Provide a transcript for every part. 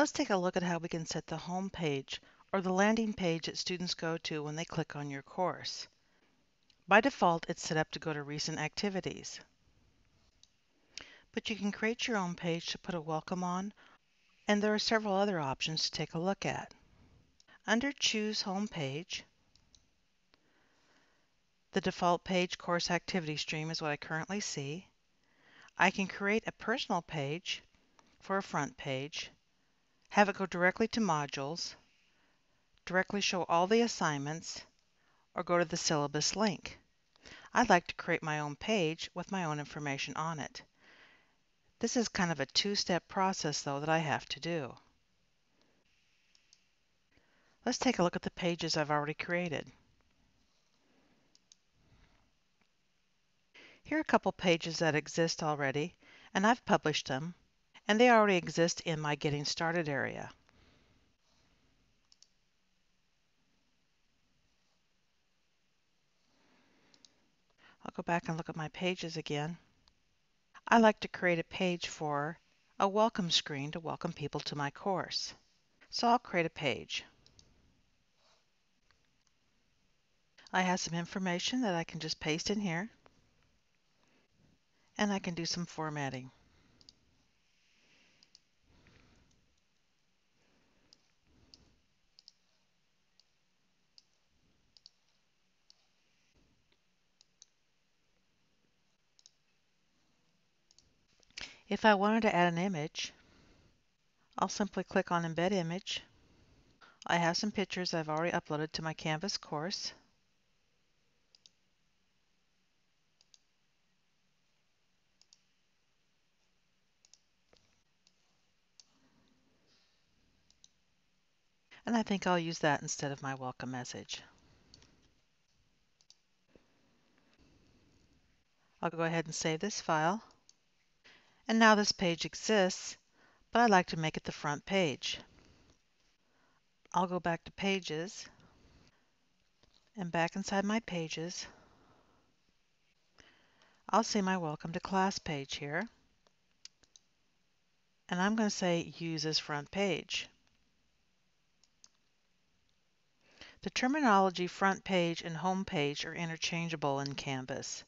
Let's take a look at how we can set the home page or the landing page that students go to when they click on your course. By default, it's set up to go to recent activities. But you can create your own page to put a welcome on, and there are several other options to take a look at. Under Choose Home Page, the default page course activity stream is what I currently see. I can create a personal page for a front page have it go directly to modules, directly show all the assignments, or go to the syllabus link. I'd like to create my own page with my own information on it. This is kind of a two-step process though that I have to do. Let's take a look at the pages I've already created. Here are a couple pages that exist already, and I've published them and they already exist in my Getting Started area. I'll go back and look at my pages again. I like to create a page for a welcome screen to welcome people to my course. So I'll create a page. I have some information that I can just paste in here and I can do some formatting. If I wanted to add an image, I'll simply click on Embed Image. I have some pictures I've already uploaded to my Canvas course. And I think I'll use that instead of my welcome message. I'll go ahead and save this file. And now this page exists, but I'd like to make it the front page. I'll go back to Pages and back inside my Pages. I'll see my Welcome to Class page here. And I'm going to say Use as front page. The terminology front page and home page are interchangeable in Canvas.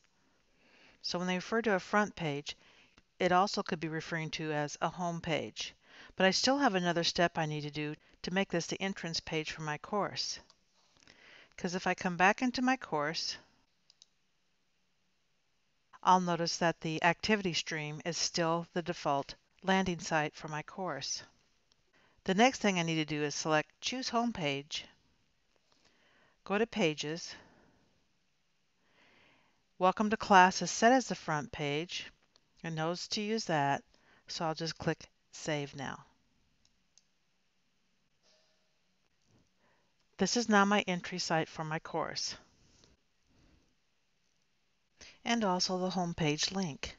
So when they refer to a front page, it also could be referring to as a home page. But I still have another step I need to do to make this the entrance page for my course. Because if I come back into my course, I'll notice that the activity stream is still the default landing site for my course. The next thing I need to do is select Choose Home Page, go to Pages, Welcome to Class is set as the front page, it knows to use that, so I'll just click Save Now. This is now my entry site for my course. And also the homepage link.